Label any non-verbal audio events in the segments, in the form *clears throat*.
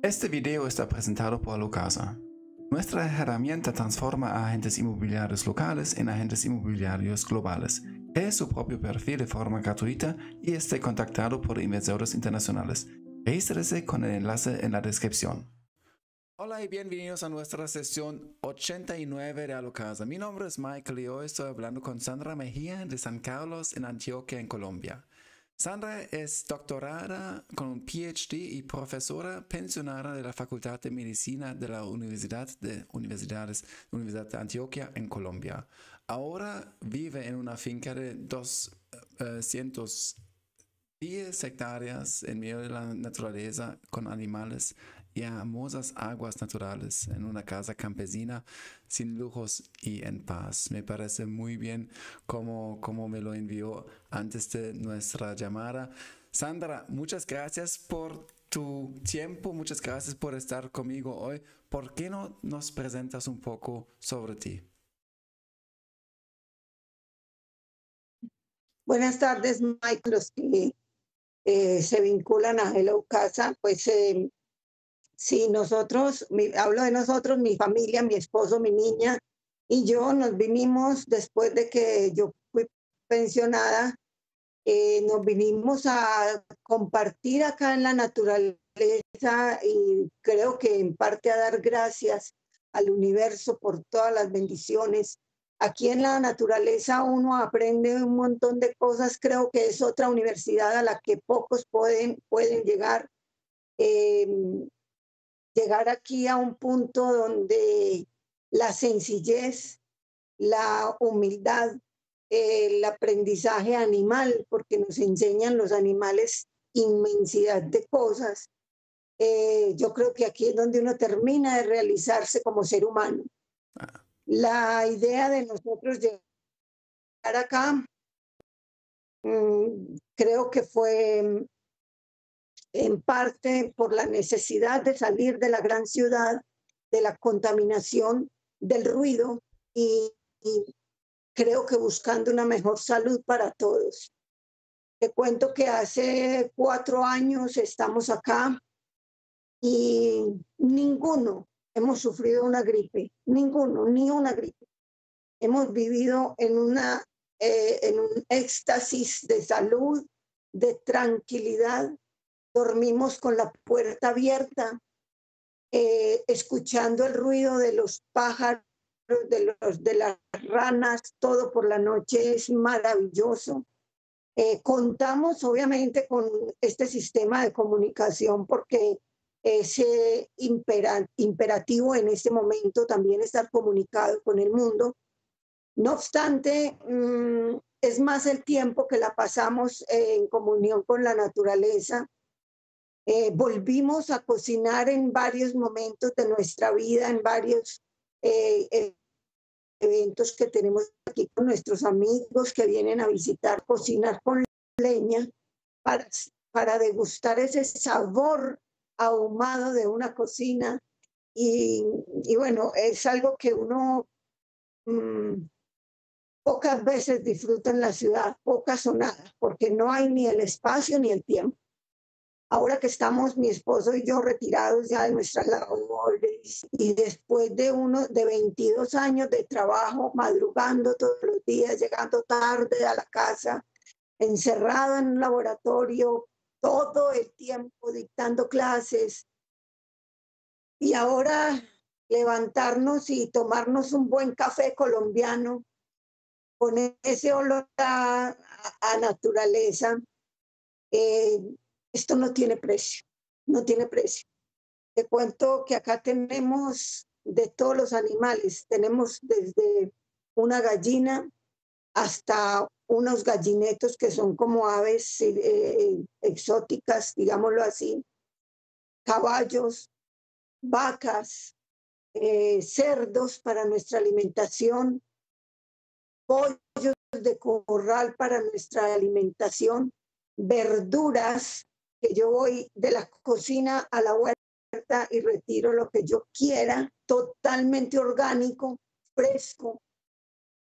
Este video está presentado por Locasa. Nuestra herramienta transforma a agentes inmobiliarios locales en agentes inmobiliarios globales. Cree su propio perfil de forma gratuita y esté contactado por inversores internacionales. Regístrese con el enlace en la descripción. Hola y bienvenidos a nuestra sesión 89 de Alocasa. Mi nombre es Michael y hoy estoy hablando con Sandra Mejía de San Carlos en Antioquia, en Colombia. Sandra es doctorada con un PhD y profesora pensionada de la Facultad de Medicina de la Universidad de Universidades Universidad de Antioquia en Colombia. Ahora vive en una finca de 210 hectáreas en medio de la naturaleza con animales y hermosas aguas naturales en una casa campesina sin lujos y en paz. Me parece muy bien como, como me lo envió antes de nuestra llamada. Sandra, muchas gracias por tu tiempo, muchas gracias por estar conmigo hoy. ¿Por qué no nos presentas un poco sobre ti? Buenas tardes, Mike. Los que eh, se vinculan a Hello Casa, pues eh, Sí, nosotros, hablo de nosotros, mi familia, mi esposo, mi niña y yo nos vinimos después de que yo fui pensionada, eh, nos vinimos a compartir acá en la naturaleza y creo que en parte a dar gracias al universo por todas las bendiciones. Aquí en la naturaleza uno aprende un montón de cosas, creo que es otra universidad a la que pocos pueden, pueden llegar. Em, llegar aquí a un punto donde la sencillez, la humildad, el aprendizaje animal, porque nos enseñan los animales inmensidad de cosas. Eh, yo creo que aquí es donde uno termina de realizarse como ser humano. Ah. La idea de nosotros llegar acá, mm, creo que fue en parte por la necesidad de salir de la gran ciudad, de la contaminación, del ruido y, creo que buscando una mejor salud para todos. Te cuento que hace cuatro años estamos acá y ninguno hemos sufrido una gripe, ninguno, ni una gripe. Hemos vivido en, una, eh, en un éxtasis de salud, de tranquilidad, dormimos con la puerta abierta, eh, escuchando el ruido de los pájaros, de, los, de las ranas, todo por la noche es maravilloso. Eh, contamos obviamente con este sistema de comunicación porque es imperativo en este momento también estar comunicado con el mundo. No obstante, mm, es más el tiempo que la pasamos en comunión con la naturaleza, eh, volvimos a cocinar en varios momentos de nuestra vida, en varios eh, eh, eventos que tenemos aquí con nuestros amigos que vienen a visitar, cocinar con leña para, para degustar ese sabor ahumado de una cocina. Y, bueno, es algo que uno mm, pocas veces disfruta en la ciudad, pocas o nada, porque no hay ni el espacio ni el tiempo. Ahora que estamos mi esposo y yo retirados ya de nuestras labores y después de uno de 22 años de trabajo, madrugando todos los días, llegando tarde a la casa, encerrado en un laboratorio todo el tiempo dictando clases. Y ahora levantarnos y tomarnos un buen café colombiano con ese olor a, naturaleza. Eh, esto no tiene precio, no tiene precio. Te cuento que acá tenemos de todos los animales, tenemos desde una gallina hasta unos gallinetos que son como aves eh, eh, exóticas, digámoslo así, caballos, vacas, eh, cerdos para nuestra alimentación, pollos de corral para nuestra alimentación, verduras que yo voy de la cocina a la huerta y retiro lo que yo quiera, totalmente orgánico, fresco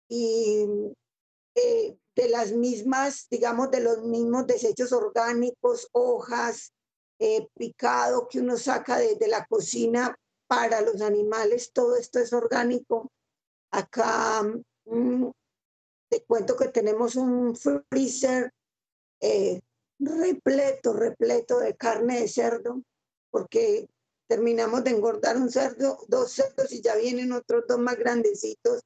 y eh, de las mismas, digamos, de los mismos desechos orgánicos, hojas, eh, picado que uno saca desde la cocina para los animales, todo esto es orgánico. Acá mm, te cuento que tenemos un freezer eh, repleto, repleto de carne de cerdo, porque terminamos de engordar un cerdo, dos cerdos y ya vienen otros dos más grandecitos.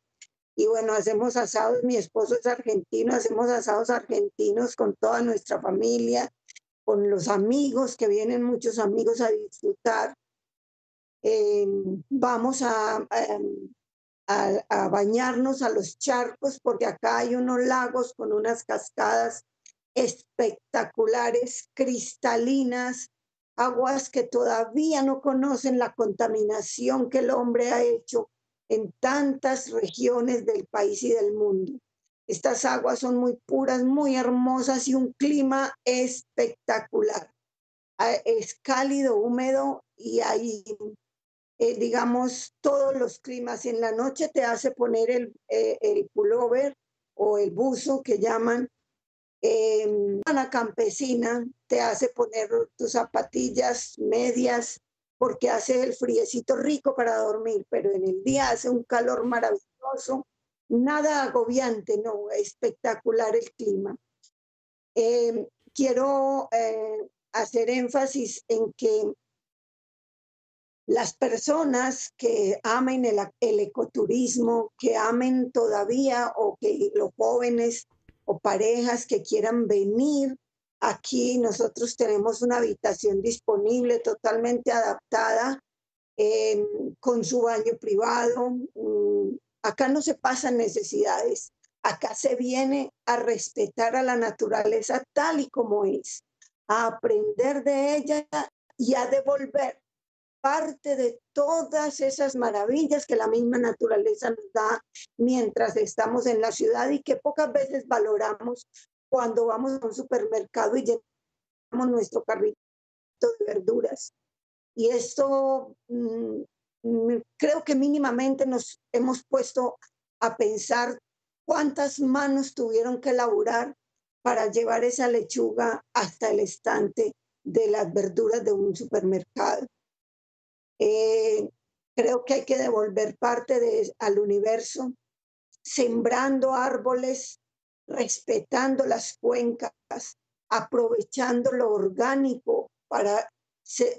Y bueno, hacemos asados, mi esposo es argentino, hacemos asados argentinos con toda nuestra familia, con los amigos, que vienen muchos amigos a disfrutar. Em, vamos em, a, a, bañarnos a los charcos, porque acá hay unos lagos con unas cascadas espectaculares, cristalinas, aguas que todavía no conocen la contaminación que el hombre ha hecho en tantas regiones del país y del mundo. Estas aguas son muy puras, muy hermosas y un clima espectacular. Ah, es cálido, húmedo y hay, eh, digamos, todos los climas. En la noche te hace poner el, eh, el pullover o el buzo que llaman eh, la campesina te hace poner tus zapatillas medias porque hace el friecito rico para dormir, pero en el día hace un calor maravilloso, nada agobiante, no, espectacular el clima. Em, quiero eh, hacer énfasis en que las personas que amen el, ecoturismo, que amen todavía o que los jóvenes o parejas que quieran venir. Aquí nosotros tenemos una habitación disponible totalmente adaptada eh, con su baño privado. Mm, acá no se pasan necesidades. Acá se viene a respetar a la naturaleza tal y como es, a aprender de ella y a devolver parte de todas esas maravillas que la misma naturaleza nos da mientras estamos en la ciudad y que pocas veces valoramos cuando vamos a un supermercado y llenamos nuestro carrito de verduras. Y esto mm, mm, creo que mínimamente nos hemos puesto a pensar cuántas manos tuvieron que laburar para llevar esa lechuga hasta el estante de las verduras de un supermercado. Eh, creo que hay que devolver parte de, al universo, sembrando árboles, respetando las cuencas, aprovechando lo orgánico para,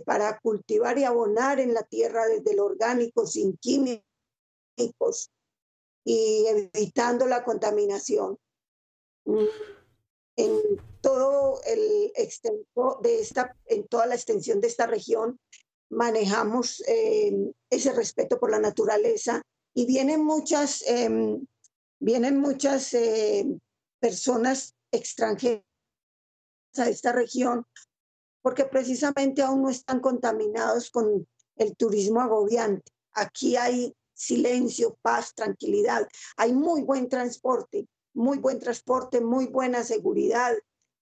para cultivar y abonar en la tierra desde lo orgánico, sin químicos y evitando la contaminación. Mm, en todo el extenso de esta, en toda la extensión de esta región manejamos eh, ese respeto por la naturaleza y vienen muchas, em, vienen muchas eh, personas extranjeras a esta región porque precisamente aún no están contaminados con el turismo agobiante. Aquí hay silencio, paz, tranquilidad. Hay muy buen transporte, muy buen transporte, muy buena seguridad.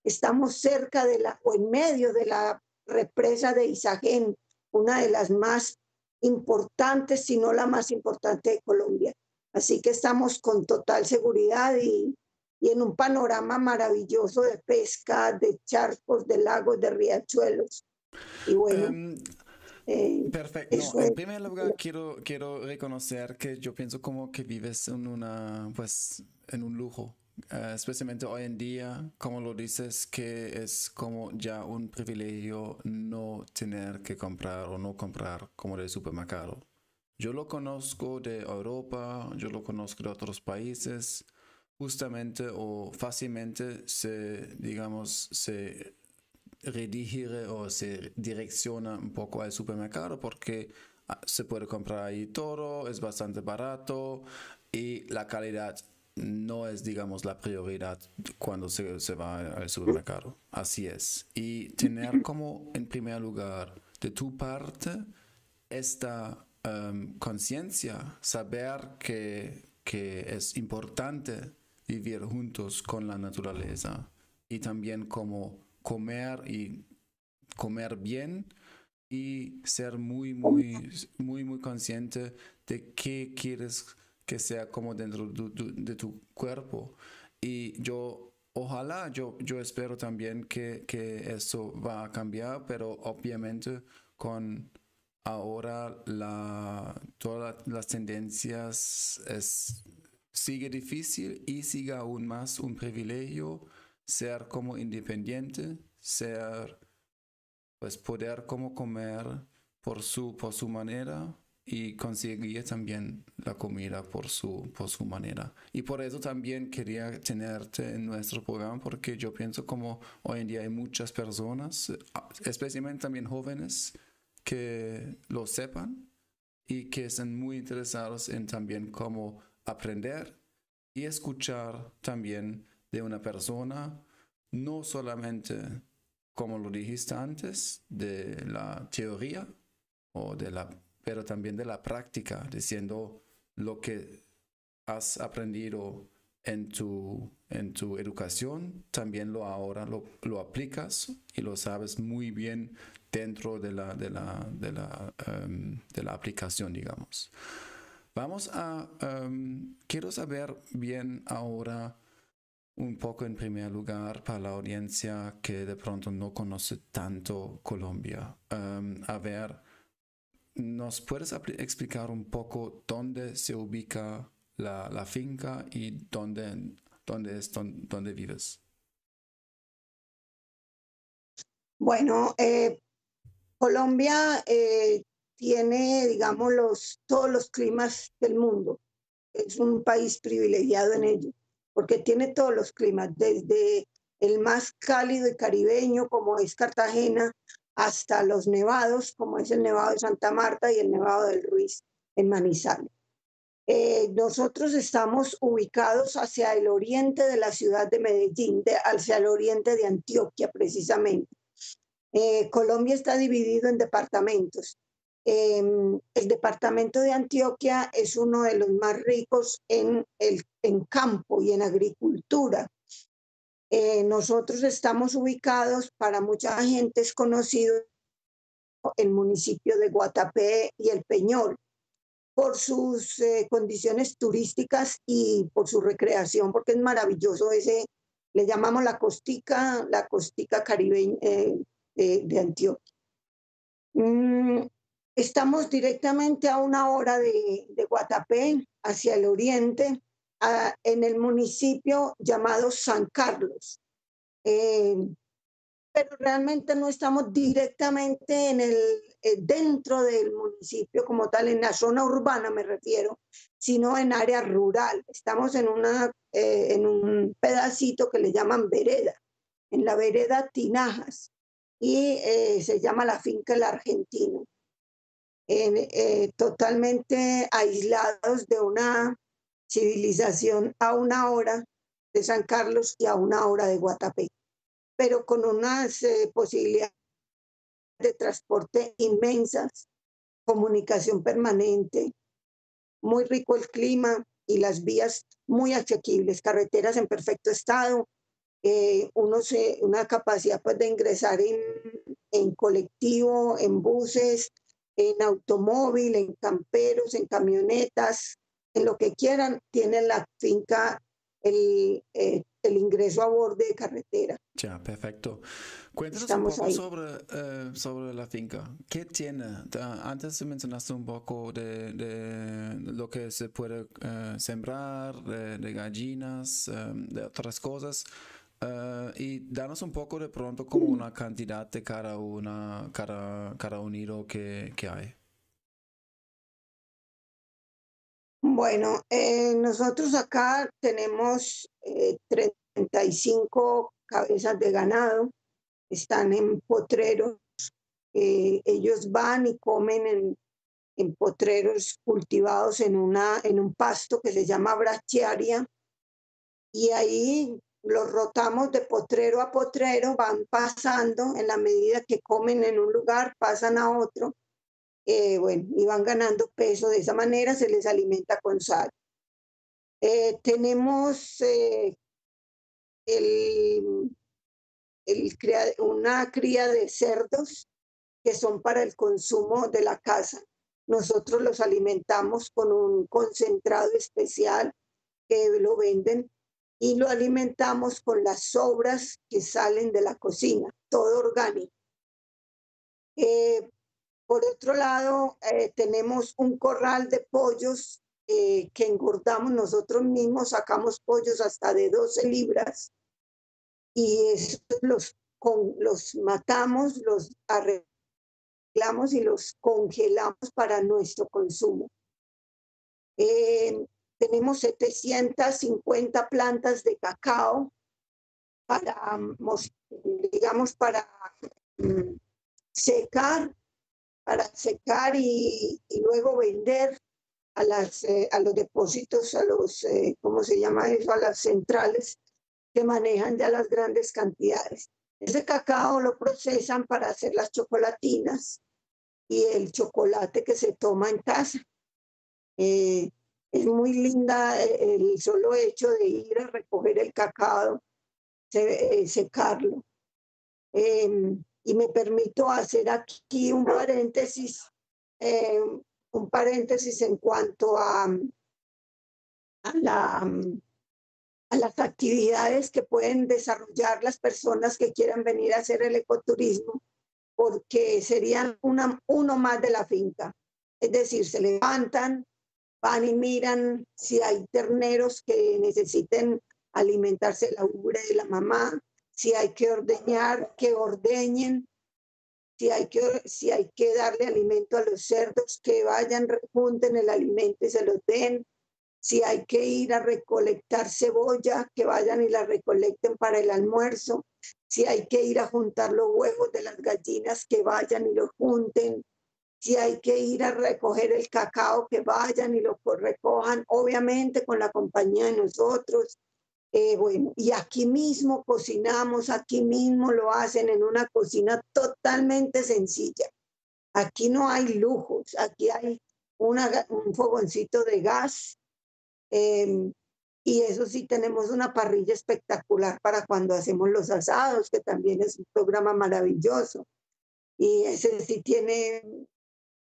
Estamos cerca de la o en medio de la represa de Isagen, una de las más importantes, si no la más importante de Colombia. Así que estamos con total seguridad y, y en un panorama maravilloso de pesca, de charcos, de lagos, de riachuelos. Y bueno. Um, perfecto. en primer lugar, quiero, quiero reconocer que yo pienso como que vives en una, pues, en un lujo eh, especialmente hoy en día, como lo dices, que es como ya un privilegio no tener que comprar o no comprar como del supermercado. Yo lo conozco de Europa, yo lo conozco de otros países, justamente o fácilmente se, digamos, se redirige o se direcciona un poco al supermercado porque ah, se puede comprar ahí todo, es bastante barato y la calidad no es, digamos, la prioridad cuando se, se, va al supermercado. Así es. Y tener como, en primer lugar, de tu parte, esta um, conciencia, saber que, que es importante vivir juntos con la naturaleza y también como comer y comer bien y ser muy, muy, muy, muy consciente de qué quieres que sea como dentro de tu, cuerpo. Y yo ojalá, yo, yo espero también que, que esto va a cambiar, pero obviamente con ahora la, todas las tendencias es, sigue difícil y sigue aún más un privilegio ser como independiente, ser, pues poder como comer por su, por su manera y conseguir también la comida por su, por su manera. Y por eso también quería tenerte en nuestro programa porque yo pienso como hoy en día hay muchas personas, especialmente también jóvenes, que lo sepan y que estén muy interesados en también cómo aprender y escuchar también de una persona, no solamente, como lo dijiste antes, de la teoría o de la, pero también de la práctica, diciendo lo que has aprendido en tu, en tu educación, también lo ahora lo, lo aplicas y lo sabes muy bien dentro de la, de la, de la, em, de la aplicación, digamos. Vamos a, em, quiero saber bien ahora un poco en primer lugar para la audiencia que de pronto no conoce tanto Colombia. Em, a ver, ¿nos puedes explicar un poco dónde se ubica la, finca y dónde, dónde es dónde, vives? Bueno, eh, Colombia eh, tiene, digamos, los, todos los climas del mundo. Es un país privilegiado en ello, porque tiene todos los climas, desde el más cálido y caribeño, como es Cartagena, hasta los nevados, como es el Nevado de Santa Marta y el Nevado del Ruiz en Manizales. Eh, nosotros estamos ubicados hacia el oriente de la ciudad de Medellín, hacia el oriente de Antioquia precisamente. Eh, Colombia está dividido en departamentos. Em, el departamento de Antioquia es uno de los más ricos en, el, en campo y en agricultura. Eh, nosotros estamos ubicados, para mucha gente es conocido el municipio de Guatapé y el Peñol por sus eh, condiciones turísticas y por su recreación, porque es maravilloso ese, le llamamos la costica, la costica caribeña, de, Antioquia. Mm, estamos directamente a una hora de, Guatapé, hacia el oriente, en el municipio llamado San Carlos. Eh, pero realmente no estamos directamente en el, eh, dentro del municipio como tal, en la zona urbana me refiero, sino en área rural. Estamos en, una, eh, en un pedacito que le llaman vereda, en la vereda Tinajas y eh, se llama la finca El Argentino. Eh, totalmente aislados de una civilización a una hora de San Carlos y a una hora de Guatapé, pero con unas eh, posibilidades de transporte inmensas, comunicación permanente, muy rico el clima y las vías muy asequibles, carreteras en perfecto estado, eh, una capacidad pues, de ingresar en, en colectivo, en buses, en automóvil, en camperos, en camionetas, lo que quieran, tiene la finca el, eh, el ingreso a borde de carretera. Ya, perfecto. Cuéntanos un poco sobre, eh, sobre la finca. ¿Qué tiene? Antes mencionaste un poco de, de lo que se puede sembrar, de, de gallinas, de otras cosas. Uh, y danos un poco de pronto como una cantidad de cada, una, cada, cada unido que, que hay. Bueno, eh, nosotros acá tenemos eh, 35 cabezas de ganado, están en potreros, eh, ellos van y comen en, en, potreros cultivados en, una, en un pasto que se llama brachiaria, y ahí los rotamos de potrero a potrero, van pasando en la medida que comen en un lugar, pasan a otro, eh, bueno, y van ganando peso. De esa manera se les alimenta con sal. Eh, tenemos eh, el, el, una cría de cerdos que son para el consumo de la casa. Nosotros los alimentamos con un concentrado especial que lo venden y lo alimentamos con las sobras que salen de la cocina, todo orgánico. Por otro lado, eh, tenemos un corral de pollos eh, que engordamos nosotros mismos, sacamos pollos hasta de 12 libras y los, matamos, los arreglamos y los congelamos para nuestro consumo. tenemos 750 plantas de cacao para, digamos, para mm, secar, para secar y, luego vender a, las, eh, a los depósitos, a los, eh, ¿cómo se llama eso? A las centrales que manejan ya las grandes cantidades. Ese cacao lo procesan para hacer las chocolatinas y el chocolate que se toma en casa. Eh, es muy linda el solo hecho de ir a recoger el cacao, secarlo. Y me permito hacer aquí un paréntesis, eh, un paréntesis en cuanto a, a, la, a las actividades que pueden desarrollar las personas que quieran venir a hacer el ecoturismo, porque serían uno más de la finca. Es decir, se levantan, van y miran si hay terneros que necesiten alimentarse la ubre de la mamá, si hay que ordeñar, que ordeñen, si hay que, si hay que darle alimento a los cerdos, que vayan, junten el alimento y se lo den. Si hay que ir a recolectar cebolla, que vayan y la recolecten para el almuerzo. Si hay que ir a juntar los huevos de las gallinas, que vayan y los junten. Si hay que ir a recoger el cacao, que vayan y lo recojan, obviamente con la compañía de nosotros. Eh, bueno, y aquí mismo cocinamos, aquí mismo lo hacen en una cocina totalmente sencilla. Aquí no hay lujos, aquí hay una, un fogoncito de gas. Em, y eso sí, tenemos una parrilla espectacular para cuando hacemos los asados, que también es un programa maravilloso. Y ese sí tiene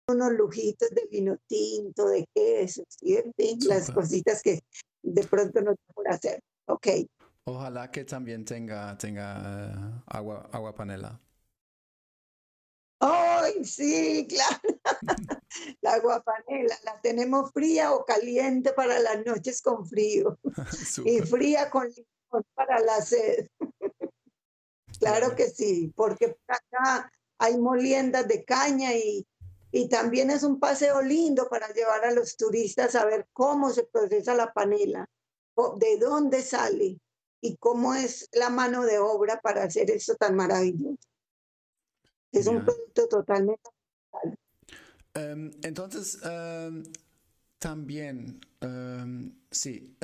unos lujitos de vino tinto, de queso, ¿sí? las cositas que de pronto no se puede hacer. Ok. Ojalá que también tenga, tenga eh, agua, agua panela. ¡Ay, sí, *laughs* claro! la agua panela, la tenemos fría o caliente para las noches con frío. *laughs* y fría con limón para la sed. *laughs* claro que sí, porque acá hay moliendas de caña y, y también es un paseo lindo para llevar a los turistas a ver cómo se procesa la panela de dónde sale y cómo es la mano de obra para hacer esto tan maravilloso. Es un producto totalmente. Um, entonces, um, también, um, sí,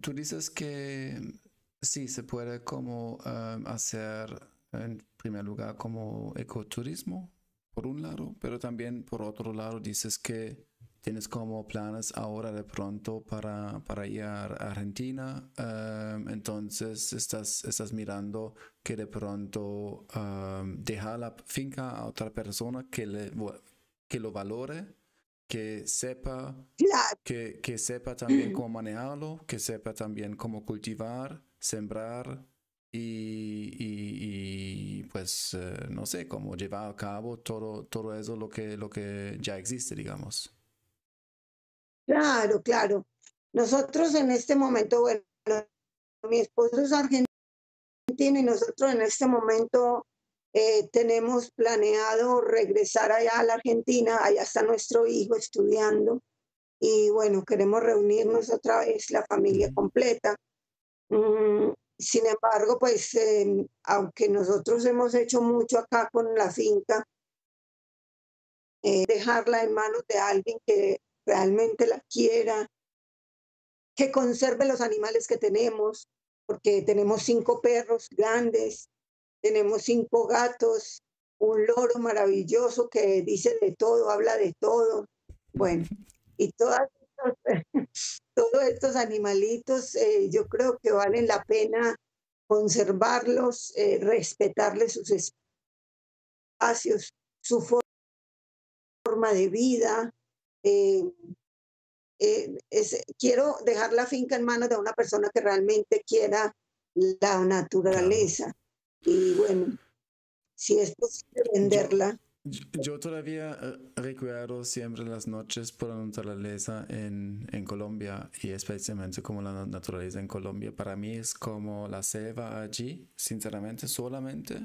tú dices que sí, se puede como hacer en primer lugar como ecoturismo, por un lado, pero también por otro lado dices que ¿Tienes como planes ahora de pronto para, para ir a Argentina? Em, entonces estás, estás mirando que de pronto um, dejar la finca a otra persona que, le, que lo valore, que sepa, que, que sepa también cómo *clears throat* manejarlo, que sepa también cómo cultivar, sembrar y, y, pues eh, no sé, cómo llevar a cabo todo, todo eso lo que, lo que ya existe, digamos. Claro, claro. Nosotros en este momento, bueno, mi esposo es argentino y nosotros en este momento eh, tenemos planeado regresar allá a la Argentina, allá está nuestro hijo estudiando y bueno, queremos reunirnos otra vez, la familia completa. Mm, sin embargo, pues em, aunque nosotros hemos hecho mucho acá con la finca, eh, dejarla en manos de alguien que realmente la quiera, que conserve los animales que tenemos, porque tenemos cinco perros grandes, tenemos cinco gatos, un loro maravilloso que dice de todo, habla de todo. Bueno, y *laughs* todos estos animalitos eh, yo creo que valen la pena conservarlos, eh, respetarles sus espacios, su forma de vida, eh, eh, quiero dejar la finca en manos de una persona que realmente quiera la naturaleza. Y bueno, si es posible venderla. Yo, todavía eh, recuerdo siempre las noches por la naturaleza en, en, Colombia y especialmente como la naturaleza en Colombia. Para mí es como la selva allí, sinceramente, solamente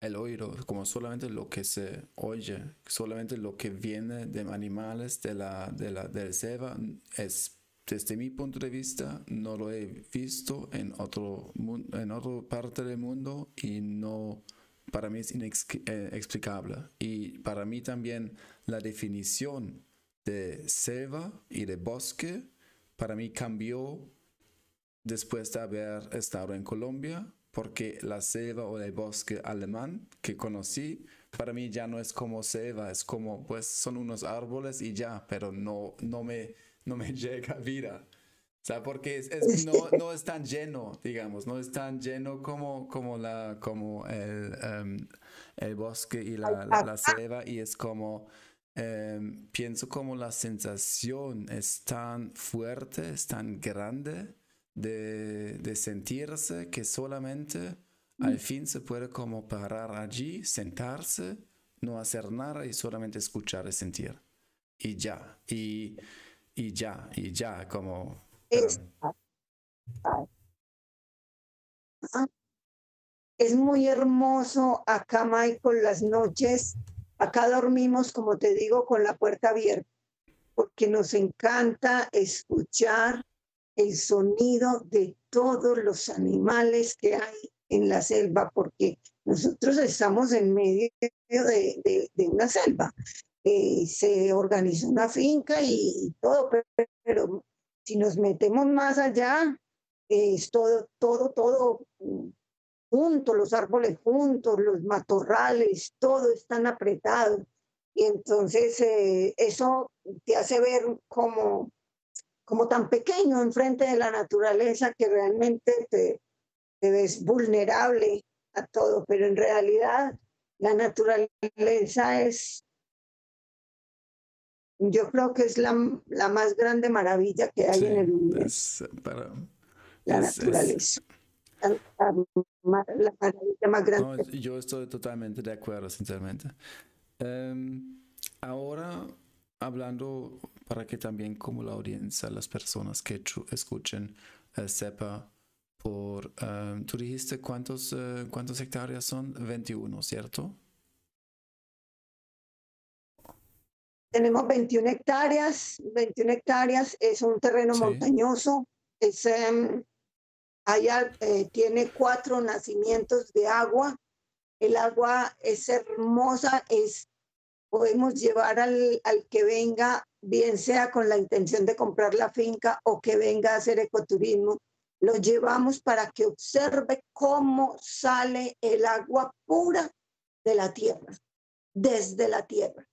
el oído, como solamente lo que se oye, solamente lo que viene de animales de la, de la del selva es desde mi punto de vista no lo he visto en otro en otra parte del mundo y no para mí es inexplicable eh, y para mí también la definición de selva y de bosque para mí cambió después de haber estado en Colombia porque la selva o el bosque alemán que conocí para mí ya no es como selva, es como pues son unos árboles y ya, pero no, no, me, no me *laughs* llega vida. O sea, porque es, no, no, es tan lleno, digamos, no es tan lleno como, como, la, como el, em, el bosque y la, la, selva y es como, em, pienso como la sensación es tan fuerte, es tan grande de, sentirse que solamente al mm. fin se puede como parar allí, sentarse, no hacer nada y solamente escuchar y sentir. Y ya, y, y ya, y ya, como... Es, es muy hermoso acá, Michael, las noches. Acá dormimos, como te digo, con la puerta abierta, porque nos encanta escuchar el sonido de todos los animales que hay en la selva, porque nosotros estamos en medio de, una selva. Eh, se organiza una finca y, todo, pero, si nos metemos más allá, es todo, todo, todo junto, los árboles juntos, los matorrales, todo están apretado. Y entonces eh, eso te hace ver como como tan pequeño enfrente de la naturaleza que realmente te, ves vulnerable a todo, pero en realidad la naturaleza es, yo creo que es la, la más grande maravilla que hay en el mundo. la naturaleza. la, maravilla más grande. yo estoy totalmente de acuerdo, sinceramente. Em, ahora, hablando para que también como la audiencia, las personas que escuchen, eh, sepa por, eh, tú dijiste cuántos, eh, cuántas hectáreas son, 21, ¿cierto? Tenemos 21 hectáreas, 21 hectáreas, es un terreno montañoso, es, em, allá tiene cuatro nacimientos de agua, el agua es hermosa, es podemos llevar al, al, que venga, bien sea con la intención de comprar la finca o que venga a hacer ecoturismo, lo llevamos para que observe cómo sale el agua pura de la tierra, desde la tierra.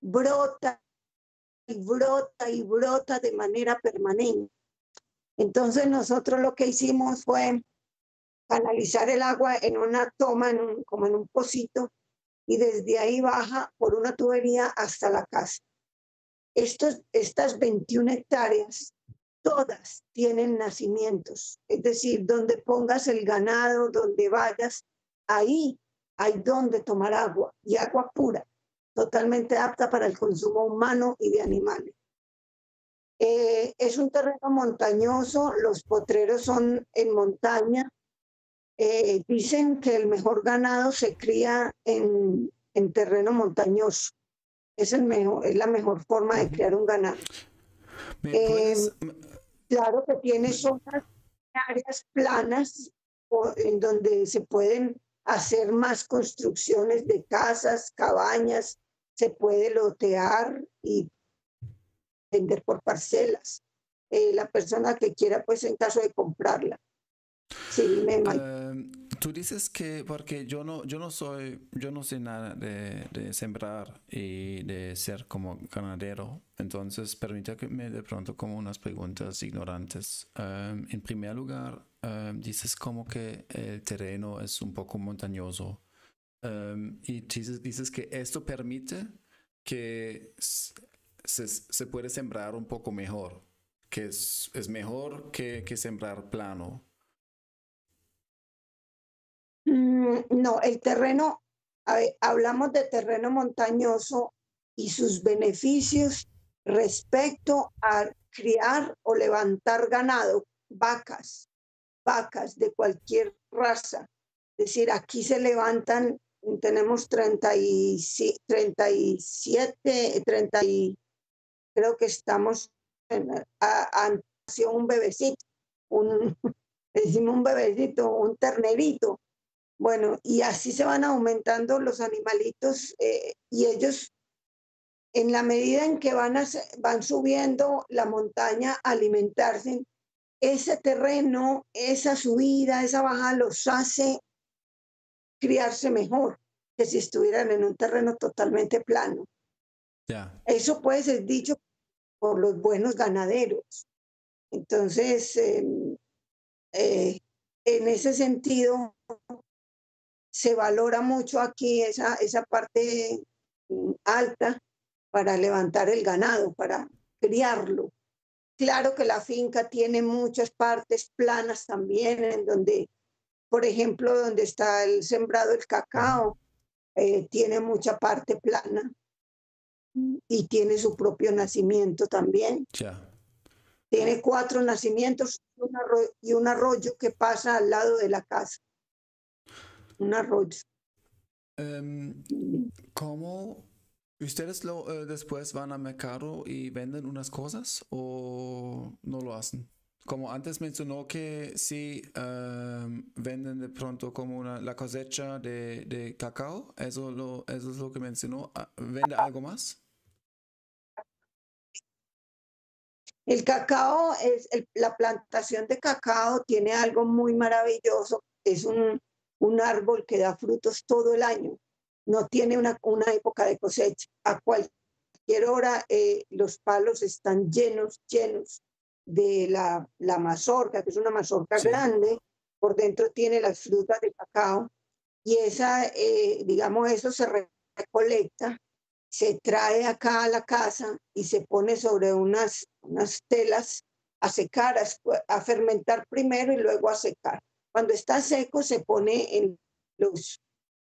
Brota y brota y brota de manera permanente. Entonces nosotros lo que hicimos fue canalizar el agua en una toma, en como en un pocito, y desde ahí baja por una tubería hasta la casa. Estos, estas 21 hectáreas, todas tienen nacimientos, es decir, donde pongas el ganado, donde vayas, ahí hay donde tomar agua y agua pura, totalmente apta para el consumo humano y de animales. Eh, es un terreno montañoso, los potreros son en montaña, eh, dicen que el mejor ganado se cría en, en terreno montañoso. Es, el mejor, es la mejor forma de criar un ganado. Eh, claro que tiene zonas, áreas planas en donde se pueden hacer más construcciones de casas, cabañas, se puede lotear y vender por parcelas. Eh, la persona que quiera, pues en caso de comprarla. Sí, em, tú dices que, porque yo no, yo no soy, yo no sé nada de, de sembrar y de ser como ganadero, entonces permítame de pronto como unas preguntas ignorantes. Em, en primer lugar, em, dices como que el terreno es un poco montañoso y dices, dices que esto permite que se, se puede sembrar un poco mejor. que es, es mejor que, que sembrar plano. Mm, no, el terreno, hablamos de terreno montañoso y sus beneficios respecto a criar o levantar ganado, vacas, vacas de cualquier raza. Es decir, aquí se levantan, tenemos 30 y, 37, 30 y, creo que estamos, en, un bebecito, un, *laughs* decimos un bebecito, un ternerito. Bueno, y así se van aumentando los animalitos eh, y ellos en la medida en que van, van subiendo la montaña a alimentarse, ese terreno, esa subida, esa bajada los hace criarse mejor que si estuvieran en un terreno totalmente plano. Eso puede ser dicho por los buenos ganaderos. Entonces, em, eh, en ese sentido, se valora mucho aquí esa, esa parte mm, alta para levantar el ganado, para criarlo. Claro que la finca tiene muchas partes planas también, en donde, por ejemplo, donde está el sembrado el cacao, eh, tiene mucha parte plana y tiene su propio nacimiento también. Tiene cuatro nacimientos y un arroyo que pasa al lado de la casa. Un arroyo. Em, ¿Cómo ¿Ustedes lo, eh, después van al mercado y venden unas cosas o no lo hacen? Como antes mencionó que sí em, venden de pronto como una, la cosecha de, de cacao, eso, lo, eso es lo que mencionó. Ah, ¿Vende algo más? El cacao, es la plantación de cacao tiene algo muy maravilloso. Es un, un árbol que da frutos todo el año no tiene una, una época de cosecha. A cualquier hora eh, los palos están llenos, llenos de la, la mazorca, que es una mazorca grande, por dentro tiene las frutas de cacao y esa, eh, digamos, eso se recolecta, se trae acá a la casa y se pone sobre unas, unas telas a secar, a fermentar primero y luego a secar. Cuando está seco se pone en los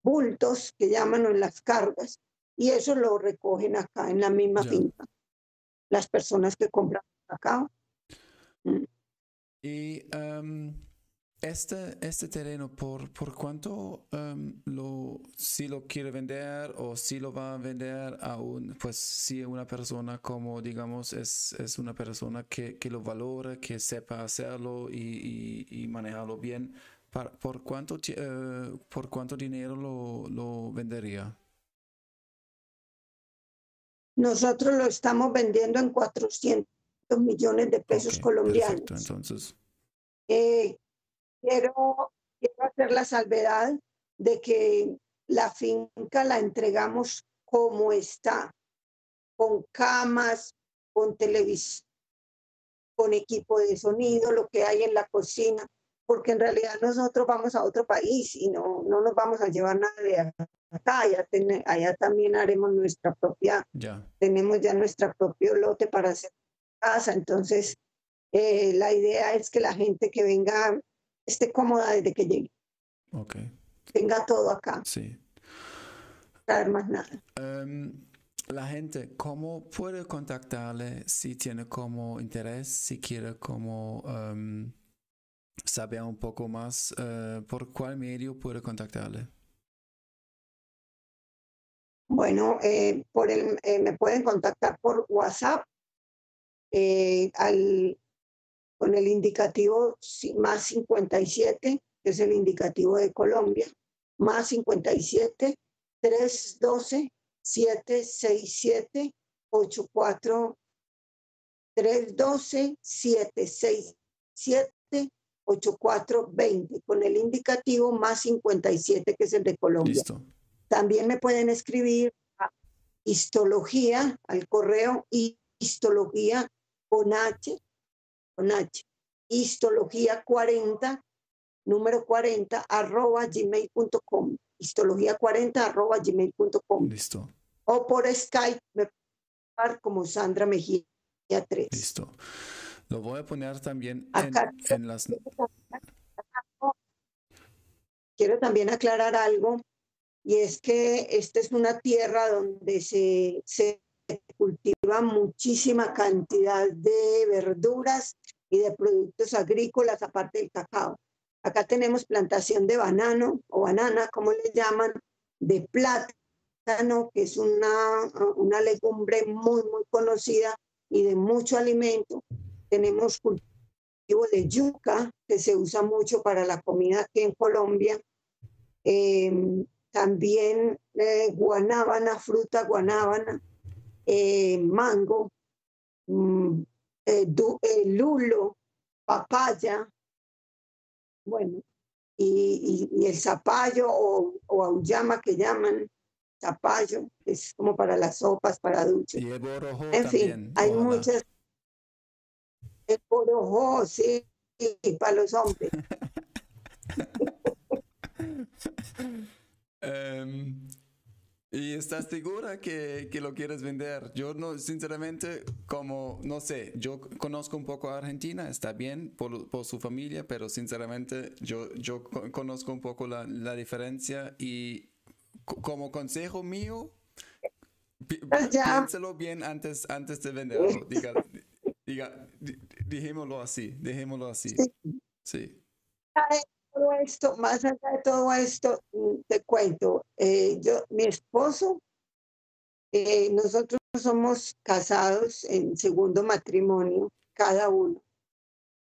bultos que llaman en las cargas y eso lo recogen acá en la misma finca las personas que compran cacao. Mm. Y este, este terreno, ¿por, por cuánto em, lo, si lo quiere vender o si lo va a vender a un, pues si una persona como digamos es, es una persona que, que lo valora, que sepa hacerlo y, y, y manejarlo bien, ¿Por cuánto, eh, ¿Por cuánto dinero lo, lo, vendería? Nosotros lo estamos vendiendo en 400 millones de pesos colombianos. Perfecto, entonces. Eh, quiero, quiero hacer la salvedad de que la finca la entregamos como está, con camas, con televisión, con equipo de sonido, lo que hay en la cocina porque en realidad nosotros vamos a otro país y no, no nos vamos a llevar nada de acá, allá, allá también haremos nuestra propia, tenemos ya nuestro propio lote para hacer casa, entonces eh, la idea es que la gente que venga esté cómoda desde que llegue. Ok. Tenga todo acá. Sí. Traer más nada. Em, la gente, ¿cómo puede contactarle si tiene como interés, si quiere como... Um, saber un poco más, uh, ¿por cuál medio puede contactarle? Bueno, eh, por el, eh, me pueden contactar por WhatsApp eh, al, con el indicativo más 57, que es el indicativo de Colombia, más 57 312 767 84 312 767 8420 con el indicativo más 57 que es el de Colombia. También me pueden escribir a histología al correo histología con H, con H, histología 40, número 40 arroba gmail.com, histología 40 arroba gmail.com. Listo. O por Skype me como Sandra Mejía 3. Listo. Lo voy a poner también en, en las... Quiero también aclarar algo, y es que esta es una tierra donde se, se cultiva muchísima cantidad de verduras y de productos agrícolas, aparte del cacao. Acá tenemos plantación de banano o banana, como le llaman, de plátano, que es una, una legumbre muy, muy conocida y de mucho alimento. Tenemos cultivo de yuca, que se usa mucho para la comida aquí en Colombia. Em, también eh, guanábana, fruta guanábana, eh, mango, mm, eh, lulo, papaya, bueno, y, el zapallo o, o auyama que llaman zapallo, es como para las sopas, para duchas. en fin, hay muchas. El borojo, sí, para los hombres. um, *laughs* ¿Y estás segura que, que, lo quieres vender? Yo no, sinceramente, como, no sé, yo conozco un poco a Argentina, está bien por, por su familia, pero sinceramente yo, yo conozco un poco la, la diferencia y como consejo mío, pues *laughs* piénselo bien antes, antes de venderlo. Diga, diga, dejémoslo así, dejémoslo así. sí todo esto, más allá de todo esto, mm, te cuento, eh, yo, mi esposo, eh, nosotros somos casados en segundo matrimonio, cada uno.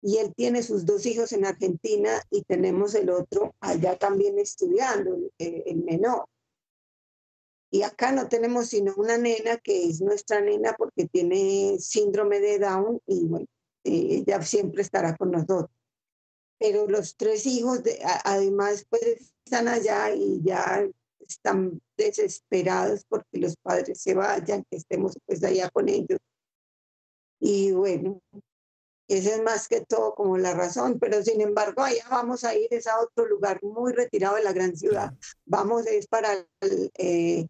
Y él tiene sus dos hijos en Argentina y tenemos el otro allá también estudiando, el, menor. Y acá no tenemos sino una nena que es nuestra nena porque tiene síndrome de Down y bueno, eh, ella siempre estará con nosotros pero los tres hijos de, además pues están allá y ya están desesperados porque los padres se vayan, que estemos pues allá con ellos. Y bueno, esa es más que todo como la razón, pero sin embargo allá vamos a ir, es a otro lugar muy retirado de la gran ciudad. Vamos es para eh,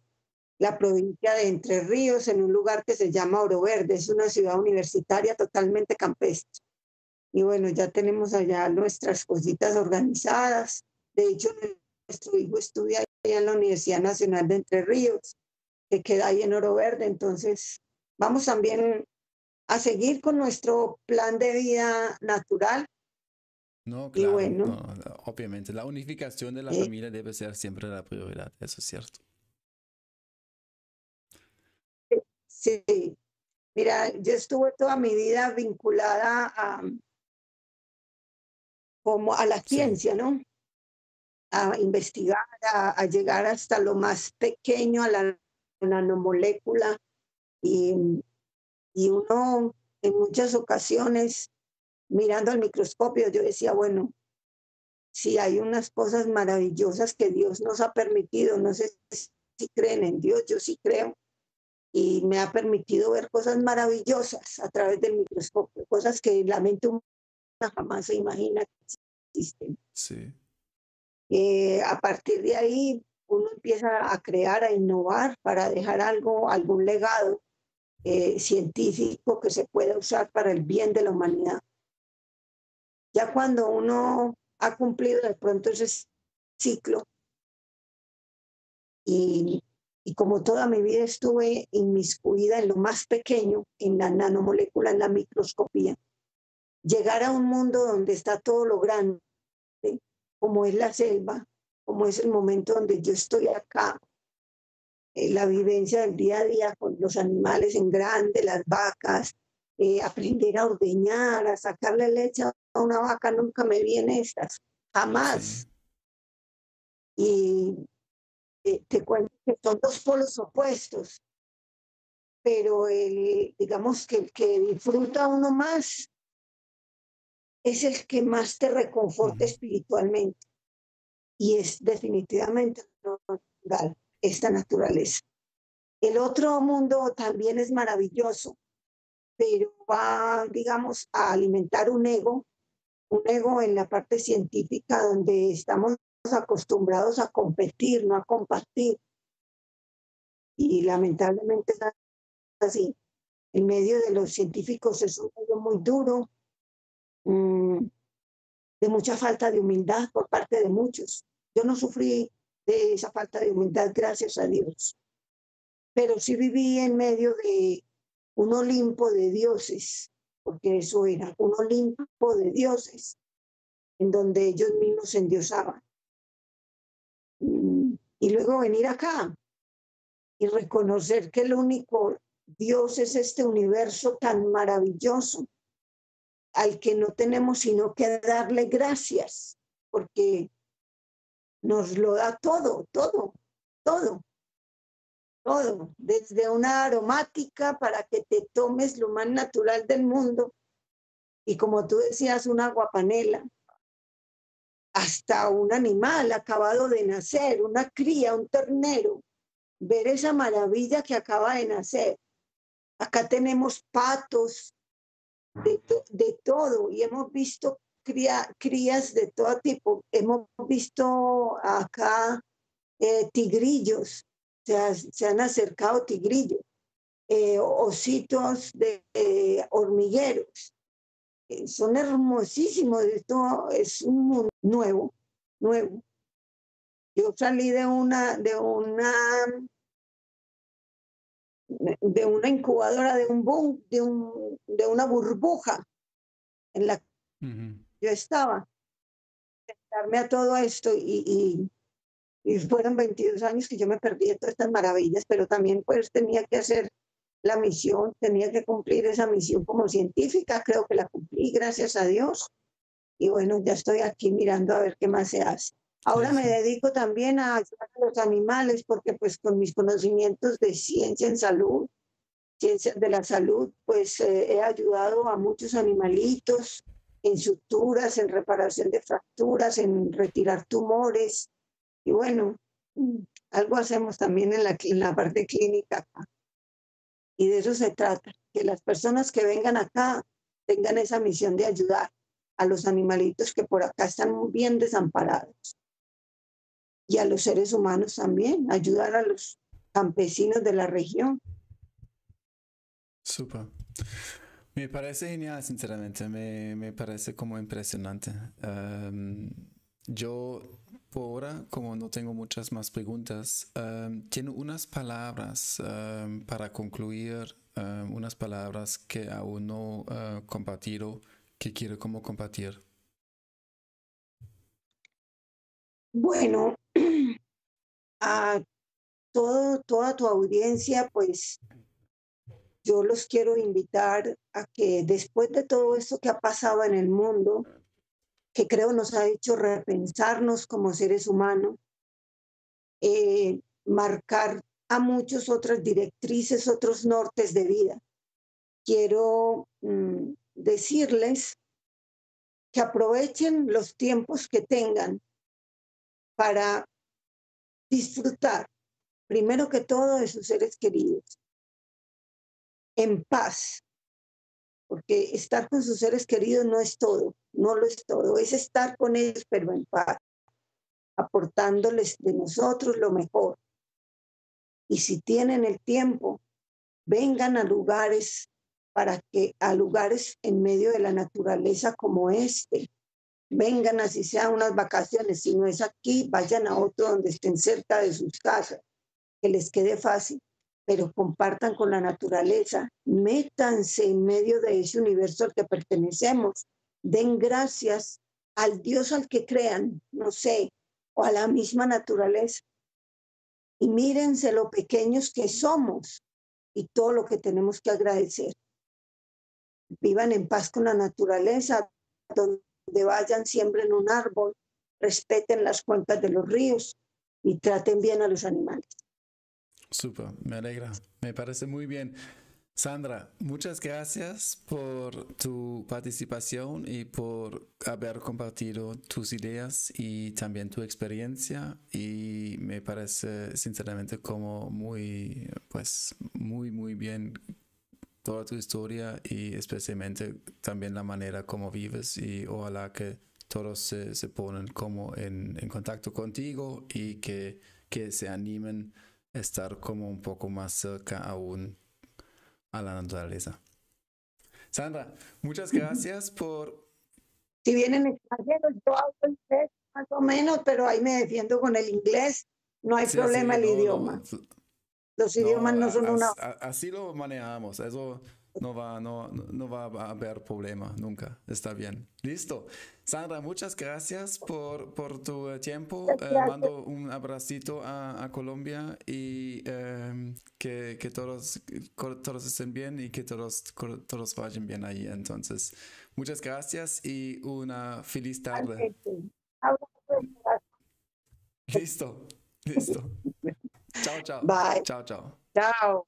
la provincia de Entre Ríos, en un lugar que se llama Oro Verde, es una ciudad universitaria totalmente campestre. Y bueno, ya tenemos allá nuestras cositas organizadas. De hecho, nuestro hijo estudia allá en la Universidad Nacional de Entre Ríos, que queda ahí en Oro Verde. Entonces, vamos también a seguir con nuestro plan de vida natural. No, claro. Y bueno, obviamente, la unificación de la eh, familia debe ser siempre la prioridad, eso es cierto. Sí, mira, yo estuve toda mi vida vinculada a, como a la ciencia, ¿no? A investigar, a, llegar hasta lo más pequeño, a la nanomolécula. Y, y uno en muchas ocasiones, mirando al microscopio, yo decía, bueno, si hay unas cosas maravillosas que Dios nos ha permitido, no sé si creen en Dios, yo sí creo, y me ha permitido ver cosas maravillosas a través del microscopio, cosas que la mente jamás se imagina que existen. Sí. Eh, a partir de ahí uno empieza a crear, a innovar para dejar algo, algún legado eh, científico que se pueda usar para el bien de la humanidad. Ya cuando uno ha cumplido de pronto ese ciclo y, y como toda mi vida estuve inmiscuida en lo más pequeño, en la nanomolécula, en la microscopía, llegar a un mundo donde está todo lo grande, como es la selva, como es el momento donde yo estoy acá, eh, la vivencia del día a día con los animales en grande, las vacas, eh, aprender a ordeñar, a sacarle leche a una vaca, nunca me viene estas, jamás. Y eh, te cuento que son dos polos opuestos, pero el, digamos que el que disfruta uno más es el que más te reconforta espiritualmente. Y es definitivamente natural, esta naturaleza. El otro mundo también es maravilloso, pero va, digamos, a alimentar un ego, un ego en la parte científica donde estamos acostumbrados a competir, no a compartir. Y lamentablemente es así. El medio de los científicos es un medio muy duro, mm, de mucha falta de humildad por parte de muchos. Yo no sufrí de esa falta de humildad, gracias a Dios, pero sí viví en medio de un Olimpo de dioses, porque eso era un Olimpo de dioses, en donde ellos mismos se endiosaban. Mm, y luego venir acá y reconocer que el único Dios es este universo tan maravilloso al que no tenemos sino que darle gracias, porque nos lo da todo, todo, todo, todo, desde una aromática para que te tomes lo más natural del mundo y como tú decías, una guapanela, hasta un animal acabado de nacer, una cría, un ternero, ver esa maravilla que acaba de nacer. Acá tenemos patos, de, todo y hemos visto crías de todo tipo. Hemos visto acá eh, tigrillos, se, han acercado tigrillos, eh, ositos de eh, hormigueros. son hermosísimos, esto es un mundo nuevo, nuevo. Yo salí de una, de una de una incubadora, de un boom, de, un, de una burbuja en la que yo estaba. Darme a todo esto y, y, fueron 22 años que yo me perdí de todas estas maravillas, pero también pues tenía que hacer la misión, tenía que cumplir esa misión como científica, creo que la cumplí, gracias a Dios. Y bueno, ya estoy aquí mirando a ver qué más se hace. Ahora me dedico también a ayudar a los animales porque pues con mis conocimientos de ciencia en salud, ciencia de la salud, pues eh, he ayudado a muchos animalitos en suturas, en reparación de fracturas, en retirar tumores. Y bueno, mm, algo hacemos también en la, en la parte clínica Y de eso se trata, que las personas que vengan acá tengan esa misión de ayudar a los animalitos que por acá están bien desamparados y a los seres humanos también, ayudar a los campesinos de la región. Súper. Me parece genial, sinceramente, me, me parece como impresionante. Em, yo, por ahora, como no tengo muchas más preguntas, um, tengo unas palabras em, para concluir, unas palabras que aún no he uh, compartido, que quiero como compartir. Bueno, a todo, toda tu audiencia, pues yo los quiero invitar a que después de todo esto que ha pasado en el mundo, que creo nos ha hecho repensarnos como seres humanos, eh, marcar a muchos otras directrices, otros nortes de vida. Quiero mm, decirles que aprovechen los tiempos que tengan para disfrutar, primero que todo, de sus seres queridos, en paz, porque estar con sus seres queridos no es todo, no lo es todo, es estar con ellos, pero en paz, aportándoles de nosotros lo mejor. Y si tienen el tiempo, vengan a lugares para que a lugares en medio de la naturaleza como este, vengan así sea unas vacaciones, si no es aquí, vayan a otro donde estén cerca de sus casas, que les quede fácil, pero compartan con la naturaleza, métanse en medio de ese universo al que pertenecemos, den gracias al Dios al que crean, no sé, o a la misma naturaleza. Y mírense lo pequeños que somos y todo lo que tenemos que agradecer. Vivan en paz con la naturaleza, donde donde vayan, siembren un árbol, respeten las cuencas de los ríos y traten bien a los animales. Súper, me alegra, me parece muy bien. Sandra, muchas gracias por tu participación y por haber compartido tus ideas y también tu experiencia y me parece sinceramente como muy, pues, muy, muy bien toda tu historia y especialmente también la manera como vives y ojalá que todos se, se ponen como en, en, contacto contigo y que, que se animen a estar como un poco más cerca aún a la naturaleza. Sandra, muchas gracias por Si vienen extranjeros, yo hablo inglés más o menos, pero ahí me defiendo con el inglés. No hay problema el idioma. Los idiomas no son una... Así lo manejamos. Eso no va, no, no va a haber problema nunca. Está bien. Listo. Sandra, muchas gracias por, por tu tiempo. Eh, mando un abracito a, a Colombia y em, que, que, todos, todos estén bien y que todos, todos vayan bien ahí. Entonces, muchas gracias y una feliz tarde. Listo, listo. *laughs* Ciao ciao. Bye. Ciao ciao. Ciao.